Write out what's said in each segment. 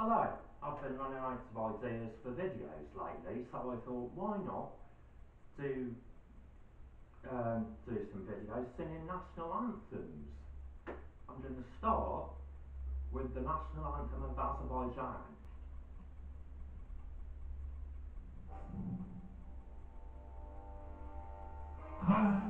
Hello, I've been running out of ideas for videos lately, so I thought why not do um, do some videos singing national anthems. I'm going to start with the national anthem of Azerbaijan. Ah.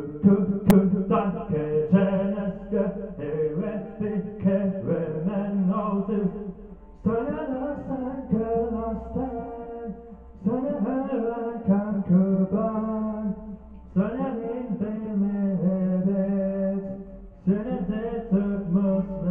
atmosphere.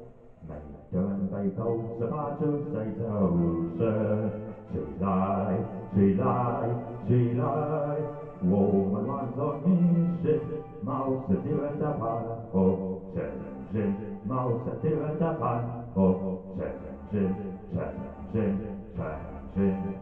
像杭州、十八春、世州、上来？谁来？谁来？我来到无锡，毛主席来参观，毛主席来参观，参观，参观，参观。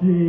Yeah.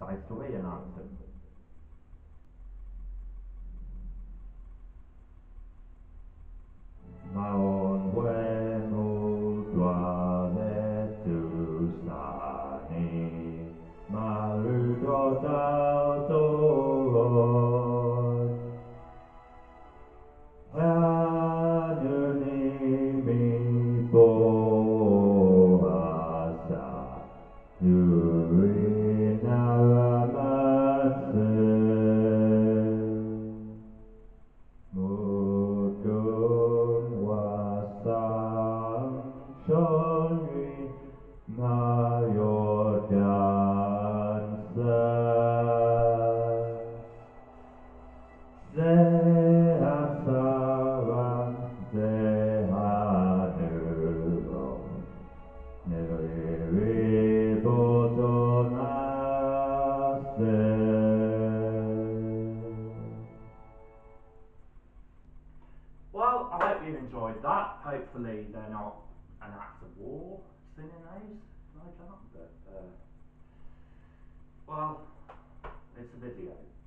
en restaurer un, by that, hopefully they're not an act of war singing those like that. But uh, well, it's a video.